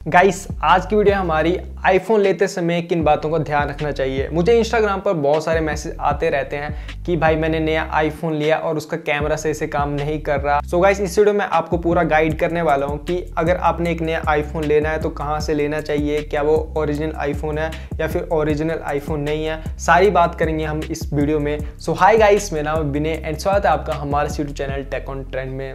Guys आज की video हमारी आईफोन लेते समय किन बातों का ध्यान रखना चाहिए? मुझे इंस्टाग्राम पर बहुत सारे मैसेज आते रहते हैं कि भाई मैंने नया आईफोन लिया और उसका कैमरा सही से काम नहीं कर रहा। सो so गाइस इस वीडियो में आपको पूरा गाइड करने वाला हूँ कि अगर आपने एक नया आईफोन लेना है तो कहाँ से लेना चाहिए? क्या वो ओरिजिनल आईफोन है या फिर ओरिजिनल आईफोन नहीं है? सारी बात करेंगे हम इस वीडियो में। सो हाई गाइस मेरा नाम विनय एंड स्वागत है आपका हमारे YouTube channel tech on trend में।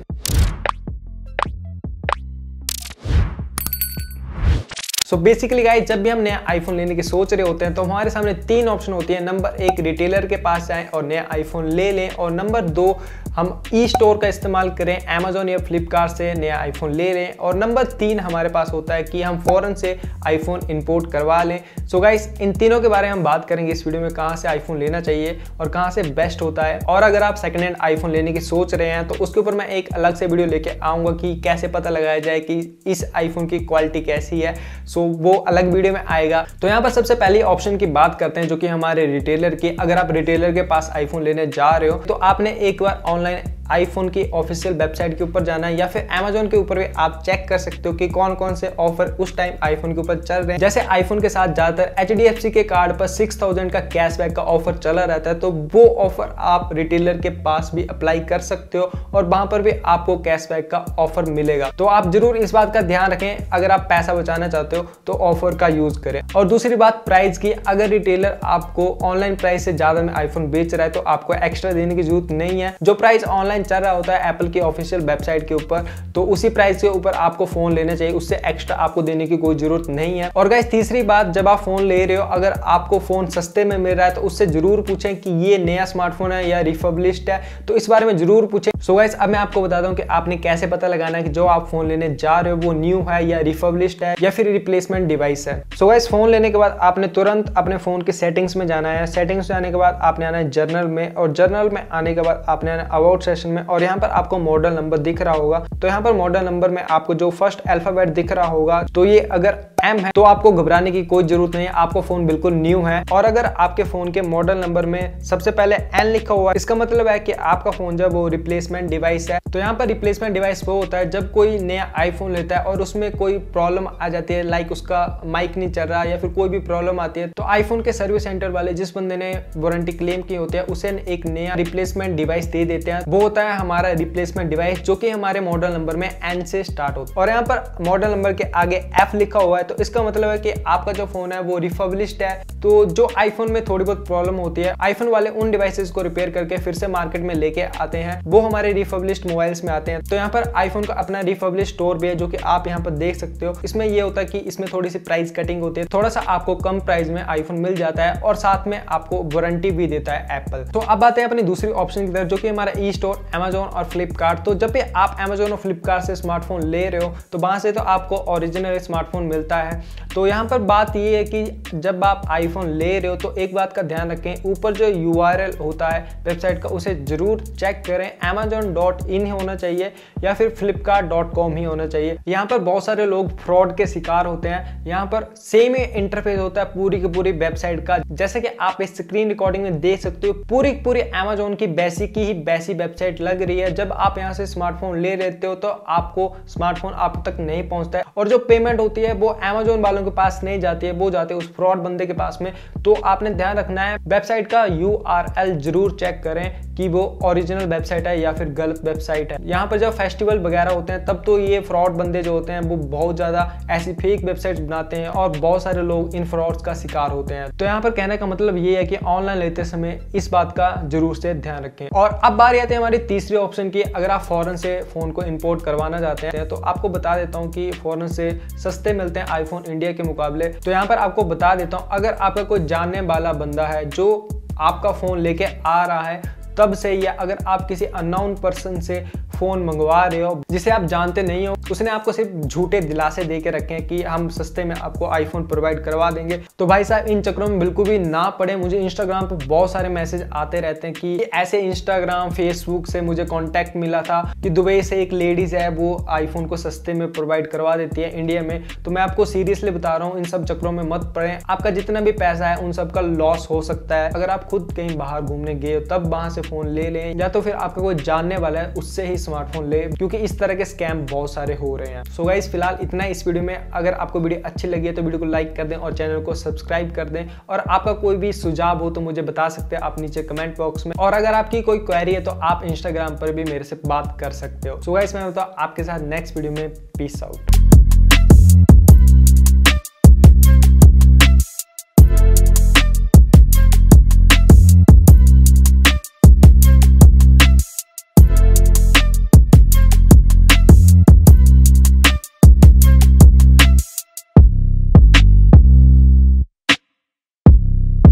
सो बेसिकली गाइस जब भी हम नया आईफोन लेने की सोच रहे होते हैं तो हमारे सामने तीन ऑप्शन होती है। नंबर एक रिटेलर के पास जाएँ और नया आईफोन ले लें और नंबर दो हम ई स्टोर का इस्तेमाल करें अमेजोन या फ्लिपकार्ट से नया आईफोन ले लें और नंबर तीन हमारे पास होता है कि हम फ़ौरन से आईफोन इंपोर्ट करवा लें। सो गाइस इन तीनों के बारे में हम बात करेंगे इस वीडियो में, कहाँ से आईफोन लेना चाहिए और कहाँ से बेस्ट होता है। और अगर आप सेकेंड हैंड आईफोन लेने की सोच रहे हैं तो उसके ऊपर मैं एक अलग से वीडियो लेके आऊँगा कि कैसे पता लगाया जाए कि इस आईफोन की क्वालिटी कैसी है। सो वो अलग वीडियो में आएगा। तो यहाँ पर सबसे पहले ऑप्शन की बात करते हैं, जो कि हमारे रिटेलर की। अगर आप रिटेलर के पास आईफोन लेने जा रहे हो तो आपने एक बार ऑनलाइन online. आईफोन की ऑफिशियल वेबसाइट के ऊपर जाना है या फिर अमेजोन के ऊपर भी आप चेक कर सकते हो कि कौन कौन से ऑफ़र उस टाइम आईफोन के ऊपर चल रहे हैं। जैसे आईफोन के साथ ज़्यादातर HDFC के कार्ड पर सिक्स का कैशबैक का ऑफ़र चला रहता है तो वो ऑफ़र आप रिटेलर के पास भी अप्लाई कर सकते हो और वहाँ पर भी आपको कैशबैक का ऑफ़र मिलेगा। तो आप ज़रूर इस बात का ध्यान रखें, अगर आप पैसा बचाना चाहते हो तो ऑफ़र का यूज़ करें। और दूसरी बात प्राइस की, अगर रिटेलर आपको ऑनलाइन प्राइस से ज़्यादा में आईफोन बेच रहा है तो आपको एक्स्ट्रा देने की ज़रूरत नहीं है। जो प्राइस ऑनलाइन ऑनलाइन चल रहा होता है एप्पल की ऑफिशियल वेबसाइट के ऊपर तो उसी प्राइस के ऊपर आपको फ़ोन लेना चाहिए। उससे एक्स्ट्रा आपको देने की कोई ज़रूरत नहीं है। और गाइस तीसरी बात, जब आप फ़ोन ले रहे हो, अगर आपको फ़ोन सस्ते में मिल रहा है तो उससे ज़रूर पूछें कि ये नया स्मार्टफ़ोन है या रिफब्लिश्ड है तो इस बारे में ज़रूर पूछें। सो गाइस अब मैं आपको बताता हूँ कि आपने कैसे पता लगाना है कि जो आप फ़ोन लेने जा रहे हो, वो न्यू है या रिफब्लिश्ड है या फिर रिप्लेसमेंट डिवाइस है। सो गाइस फ़ोन लेने के बाद आपने तुरंत अपने फ़ोन के सेटिंग्स में जाना है। सेटिंग्स जाने के बाद आपने आना है जर्नल में, और जर्नल में आने के बाद आपने आना अबाउट सेशन में और यहाँ पर आपको मॉडल नंबर दिख रहा होगा। तो यहाँ पर मॉडल नंबर में आपको जो फ़र्स्ट अल्फ़ाबेट दिख रहा होगा तो ये अगर एम है तो आपको घबराने की कोई ज़रूरत नहीं है। आपको फ़ोन बिल्कुल न्यू है और अगर आपके फ़ोन के मॉडल नंबर में सबसे पहले एन लिखा हुआ है, इसका मतलब है कि आपका फ़ोन जब वो रिप्लेसमेंट डिवाइस है तो यहाँ पर रिप्लेसमेंट डिवाइस वो होता है जब कोई नया आईफोन लेता है और उसमें कोई प्रॉब्लम आ जाती है लाइक उसका माइक नहीं चल रहा या फिर कोई भी प्रॉब्लम आती है तो आईफोन के सर्विस सेंटर वाले जिस बंदे ने वारंटी क्लेम की होती है, उसे एक नया रिप्लेसमेंट डिवाइस दे देते हैं। वो होता है हमारा रिप्लेसमेंट डिवाइस जो कि हमारे मॉडल नंबर में एन से स्टार्ट होता है। और यहाँ पर मॉडल नंबर के आगे एफ़ लिखा हुआ है तो इसका मतलब है कि आपका जो फ़ोन है वो रिफर्बलिश्ड है। तो जो आईफोन में थोड़ी बहुत प्रॉब्लम होती है आईफोन वाले उन डिवाइसेस को रिपेयर करके फिर से मार्केट में लेके आते हैं। वो हमारे रिफर्बलिश्ड मोबाइल्स में आते हैं। तो यहाँ पर आईफोन का अपना रिफर्बलिश स्टोर भी है, जो कि आप यहाँ पर देख सकते हो। इसमें यह होता है कि इसमें थोड़ी सी प्राइस कटिंग होती है। थोड़ा सा आपको कम प्राइस में आईफोन मिल जाता है और साथ में आपको वारंटी भी देता है एप्पल तो अब आते हैं अपनी दूसरी ऑप्शन की तरफ़, जो कि हमारा ई स्टोर अमेजोन और फ्लिपकार्ट तो जब भी आप अमेजोन और फ्लिपकार्ट से स्मार्टफ़ोन ले रहे हो तो वहाँ से तो आपको ओरिजिनल स्मार्टफ़ोन मिलता है। तो यहाँ पर बात ये है कि जब आप आईफोन ले रहे हो तो एक बात का ध्यान रखें, ऊपर जो यूआरएल होता है वेबसाइट का, उसे ज़रूर चेक करें। अमेजोन डॉट इन होना चाहिए, या फिर फ्लिपकार्ट डॉट कॉम ही होना चाहिए। यहाँ पर बहुत सारे लोग फ्रॉड के शिकार होते हैं। यहाँ पर सेम ही इंटरफेस होता है पूरी की पूरी वेबसाइट का। जैसे कि आप इस स्क्रीन रिकॉर्डिंग में देख सकते हो, पूरी पूरी अमेजोन की बेसिक की ही बेसी वेबसाइट लग रही है। जब आप यहाँ से स्मार्टफ़ोन ले लेते हो तो आपको स्मार्टफ़ोन आप तक नहीं पहुँचता है। और जो पेमेंट होती है, वो अमेजोन वालों के पास नहीं जाती है, वो जाते हैं उस फ्रॉड बंदे के पास में। तो आपने ध्यान रखना है वेबसाइट का यूआरएल ज़रूर चेक करें। कि वो ओरिजिनल वेबसाइट है या फिर गलत वेबसाइट है। यहाँ पर जब फेस्टिवल वगैरह होते हैं, तब तो ये फ्रॉड बंदे जो होते हैं, वो बहुत ज़्यादा ऐसी फेक वेबसाइट बनाते हैं और बहुत सारे लोग इन फ्रॉड्स का शिकार होते हैं। तो यहाँ पर कहने का मतलब ये है कि ऑनलाइन लेते समय इस बात का ज़रूर से ध्यान रखें। और अब बारी आती है हमारी तीसरे ऑप्शन की। अगर आप फॉरन से फ़ोन को इम्पोर्ट करवाना चाहते हैं तो आपको बता देता हूँ कि फॉरन से सस्ते मिलते हैं आईफोन इंडिया के मुकाबले। तो यहाँ पर आपको बता देता हूँ, अगर आपका कोई जानने वाला बंदा है, जो आपका फ़ोन लेके आ रहा है तब से या अगर आप किसी अननाउन पर्सन से फ़ोन मंगवा रहे हो, जिसे आप जानते नहीं हो, उसने आपको सिर्फ़ झूठे दिलासे दे के रखे हैं कि हम सस्ते में आपको आईफोन प्रोवाइड करवा देंगे। तो भाई साहब, इन चक्रों में बिल्कुल भी ना पड़े। मुझे इंस्टाग्राम पर बहुत सारे मैसेज आते रहते हैं कि ऐसे इंस्टाग्राम फेसबुक से मुझे कॉन्टेक्ट मिला था कि दुबई से एक लेडीज़ है, वो आईफोन को सस्ते में प्रोवाइड करवा देती है इंडिया में। तो मैं आपको सीरियसली बता रहा हूँ, इन सब चक्रों में मत पड़े। आपका जितना भी पैसा है, उन सब का लॉस हो सकता है। अगर आप खुद कहीं बाहर घूमने गए हो, तब वहाँ से फ़ोन ले लें। या तो फिर आपका कोई जानने वाला है, उससे ही स्मार्टफ़ोन ले, क्योंकि इस तरह के स्कैम बहुत सारे हो रहे हैं। सो गाइस फ़िलहाल इतना इस वीडियो में। अगर आपको वीडियो अच्छी लगी है तो वीडियो को लाइक कर दें और चैनल को सब्सक्राइब कर दें। और आपका कोई भी सुझाव हो तो मुझे बता सकते हैं आप नीचे कमेंट बॉक्स में। और अगर आपकी कोई क्वेरी है तो आप इंस्टाग्राम पर भी मेरे से बात कर सकते हो। सो so गाइस मैं बताऊँ आपके साथ नेक्स्ट वीडियो में। Peace out